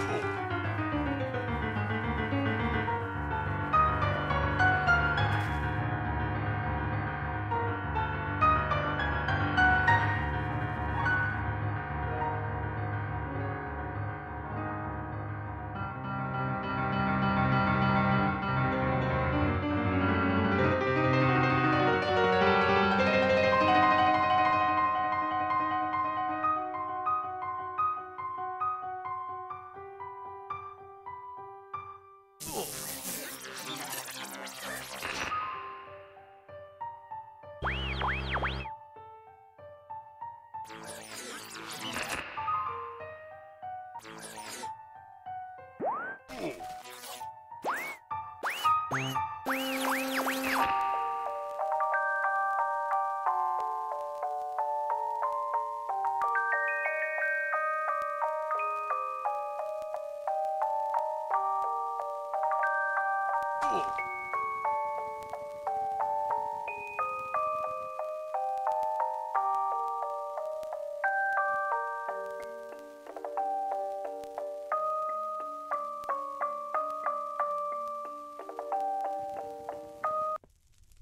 Okay. Oh.